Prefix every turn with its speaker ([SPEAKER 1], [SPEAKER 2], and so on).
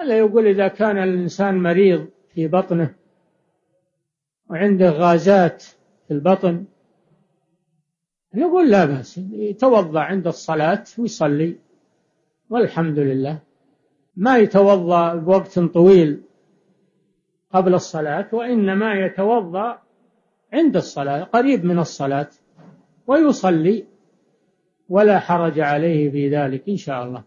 [SPEAKER 1] هذا يقول إذا كان الإنسان مريض في بطنه وعنده غازات في البطن نقول لا بأس يتوضأ عند الصلاة ويصلي والحمد لله. ما يتوضأ بوقت طويل قبل الصلاة وإنما يتوضأ عند الصلاة قريب من الصلاة ويصلي ولا حرج عليه في ذلك إن شاء الله.